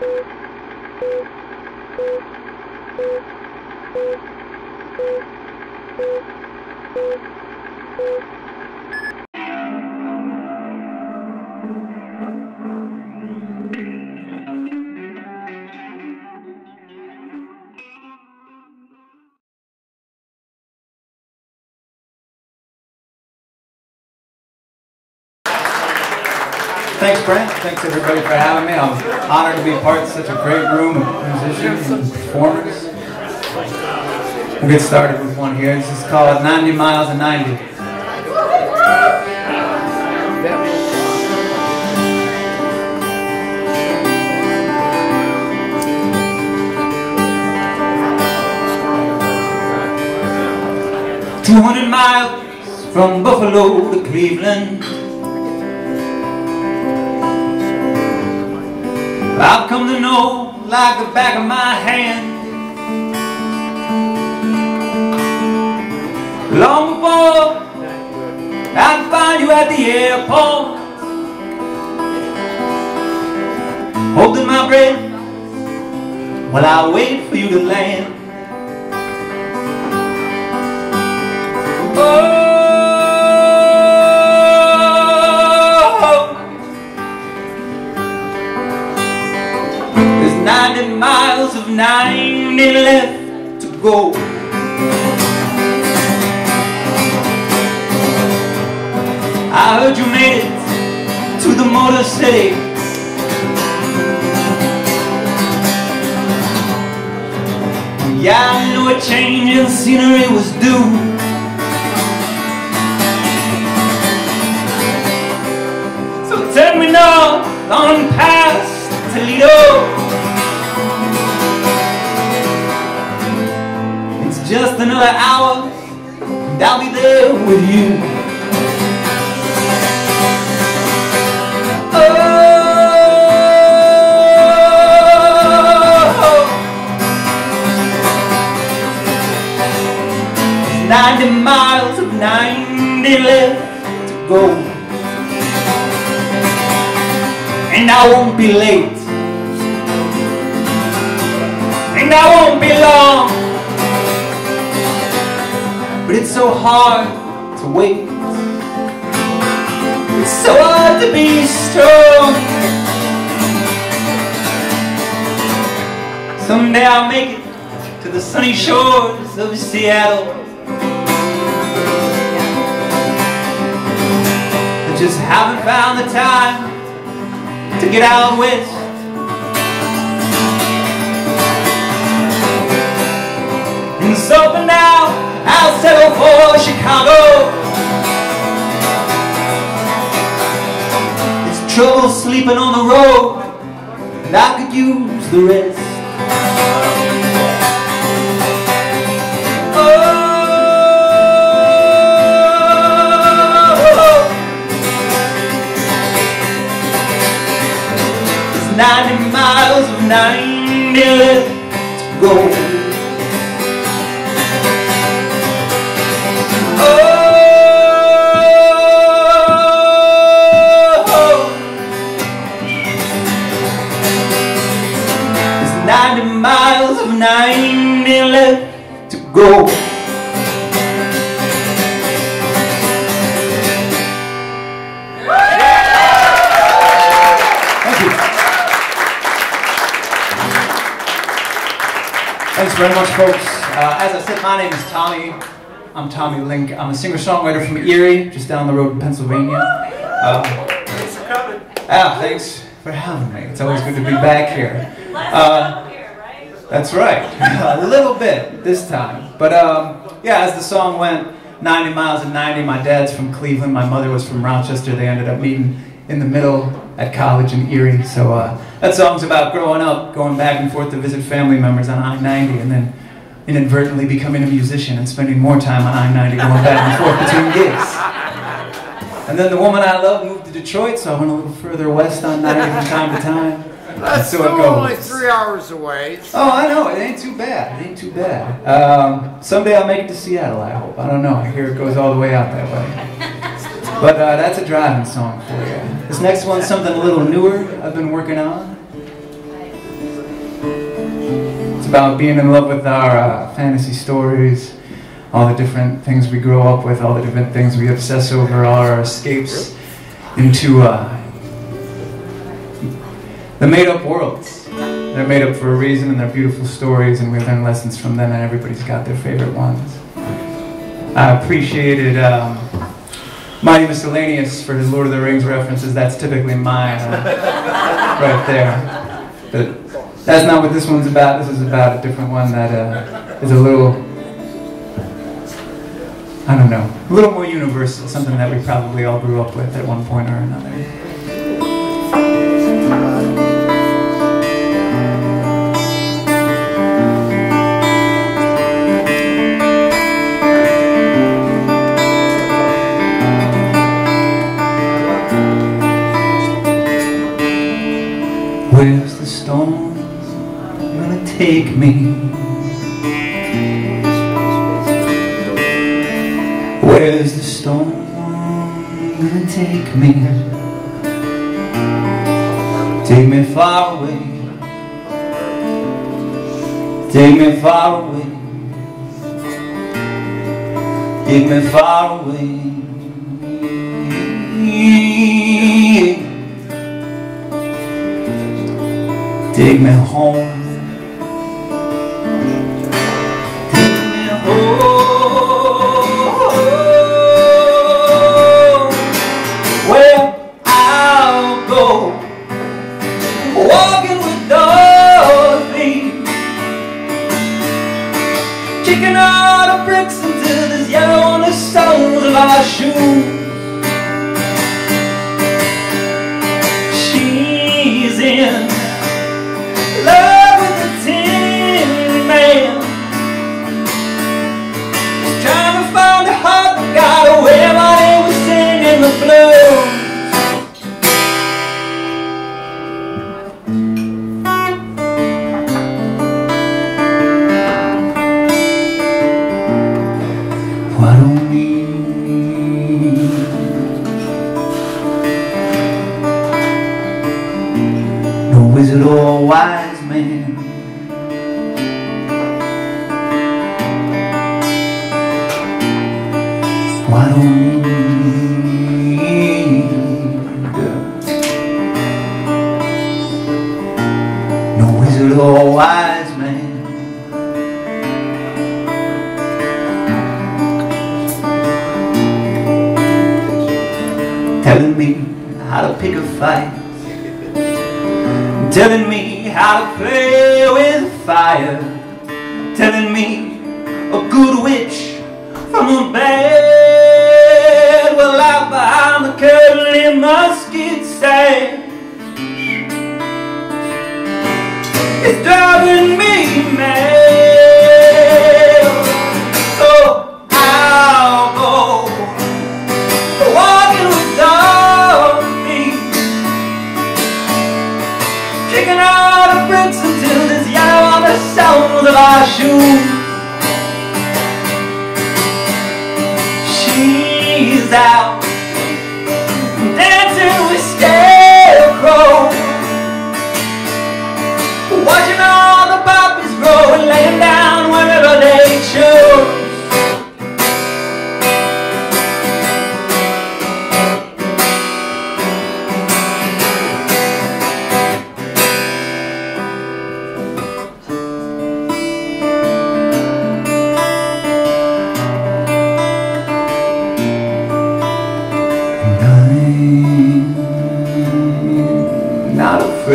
Thank Thanks, Brent. Thanks, everybody, for having me. I'm honored to be part of such a great room of musicians and performers. We'll get started with one here. This is called 90 Miles and 90. Two hundred miles from Buffalo to Cleveland. I've come to know like the back of my hand. Long before I'd find you at the airport, holding my breath while I wait for you to land. Oh, 90 miles of 90 left to go. I heard you made it to the Motor City. Yeah, I knew a change in scenery was due. So take me north on past Toledo. With you. Oh, 90 miles of 90 left to go. And I won't be late. And I won't be long. But it's so hard It's so hard to be strong. Someday I'll make it to the sunny shores of Seattle. I just haven't found the time to get out west. And so for now, I'll settle for Chicago. Trouble sleeping on the road, and I could use the rest. Oh, it's 90 miles of 90 left to go. Thanks very much, folks. Uh, as I said, my name is Tommy. I'm Tommy Link. I'm a singer-songwriter from Erie, just down the road in Pennsylvania. Uh, Thanks for coming. ah, thanks for having me. It's always good to be back here. Uh, that's right. a little bit this time. But um, yeah, as the song went, 90 miles and 90, my dad's from Cleveland, my mother was from Rochester. They ended up meeting in the middle at college in Erie. So uh, that song's about growing up, going back and forth to visit family members on I-90, and then inadvertently becoming a musician and spending more time on I-90 going back and forth between gigs. And then the woman I love moved to Detroit, so I went a little further west on 90 from time to time. That's so it still only three hours away. Oh, I know. It ain't too bad. It ain't too bad. Um, someday I'll make it to Seattle, I hope. I don't know. I hear it goes all the way out that way. But uh, that's a driving song for you. This next one's something a little newer I've been working on. It's about being in love with our uh, fantasy stories, all the different things we grow up with, all the different things we obsess over, all our escapes into uh, the made-up worlds. They're made up for a reason, and they're beautiful stories, and we learn lessons from them, and everybody's got their favorite ones. I appreciated um, Mighty Miscellaneous for his Lord of the Rings references. That's typically mine, uh, right there. But that's not what this one's about. This is about a different one that uh, is a little, I don't know, a little more universal, something that we probably all grew up with at one point or another. Where's the storm gonna take me? Where's the storm gonna take me? Take me far away Take me far away Take me far away Take me home Why don't we No wizard or wise man. Telling me how to pick a fight. Telling me how to play with fire. Telling me a good witch from a bad She's out Dancing with scarecrow. Watching all the poppies grow And laying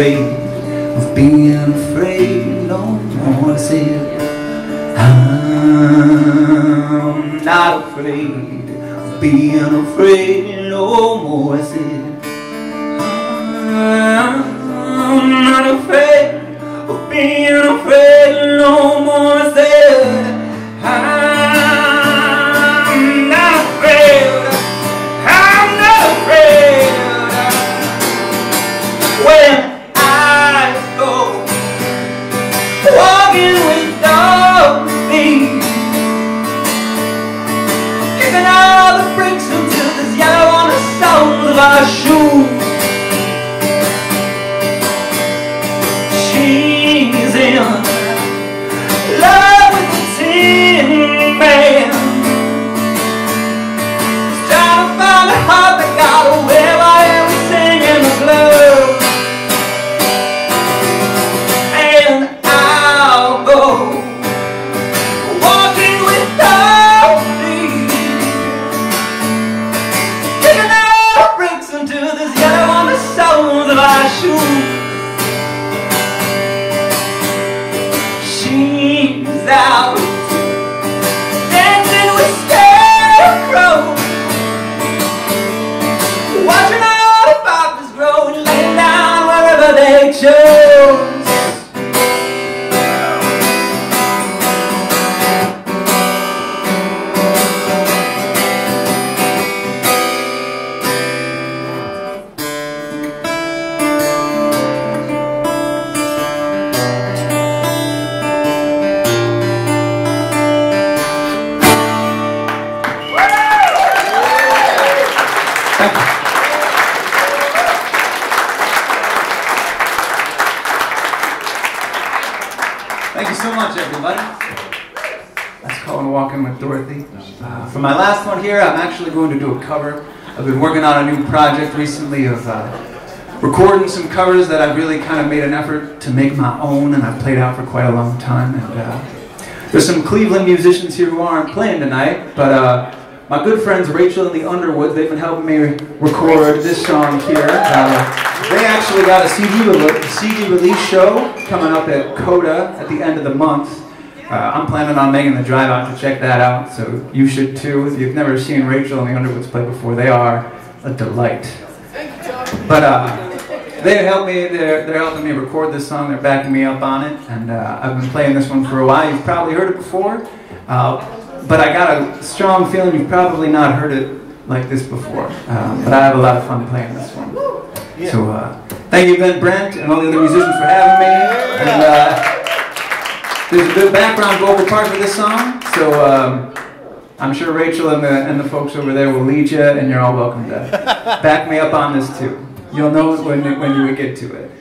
afraid of being afraid no more. Say I'm not afraid of being afraid no more. I'm everybody. That's Colin Walking with Dorothy. Uh, for my last one here, I'm actually going to do a cover. I've been working on a new project recently of uh, recording some covers that I've really kind of made an effort to make my own, and I've played out for quite a long time. And uh, there's some Cleveland musicians here who aren't playing tonight, but uh, my good friends Rachel and the Underwoods, they've been helping me record this song here. Uh, they actually got a CD, rele- CD release show coming up at Coda at the end of the month. Uh, I'm planning on making the drive out to check that out, so you should too. If you've never seen Rachel and the Underwoods play before, they are a delight. But uh, they helped me. They're, they're helping me record this song. They're backing me up on it, and uh, I've been playing this one for a while. You've probably heard it before, uh, but I got a strong feeling you've probably not heard it like this before. Um, but I have a lot of fun playing this one. So uh, thank you, Ben Brent, and all the other musicians for having me. And uh, there's a good background vocal part for this song, so um, I'm sure Rachel and the, and the folks over there will lead you, and you're all welcome to back me up on this too. You'll know when, when you get to it.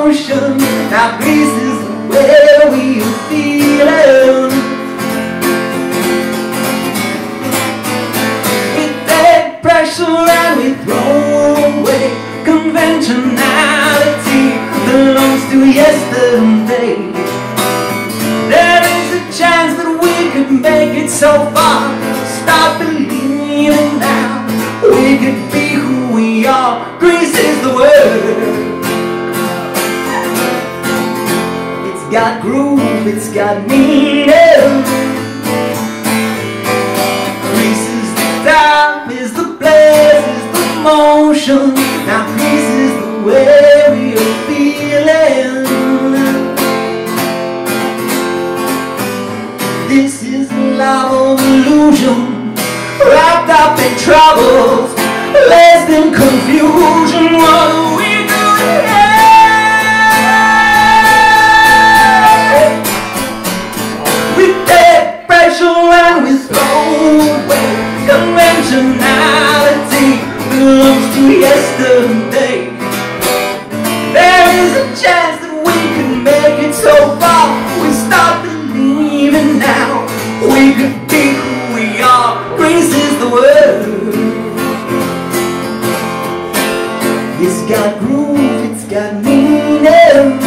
The motion. Now is where we are feeling. We take pressure and we throw away conventionality belongs to yesterday. There is a chance that we could make it so far. Stop got groove, it's got meaning. Grease is the time, is the place, is the motion. Now Grease is the way we are feeling. This is love of illusion, wrapped up in troubles, got groove, it's got meaning.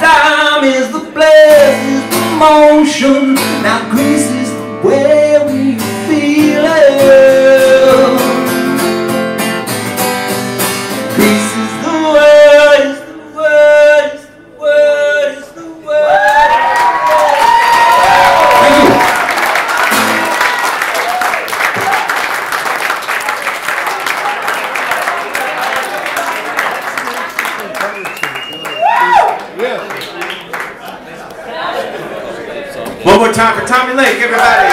Time, is the place, is the motion. Now Grease Tommy Lake, everybody.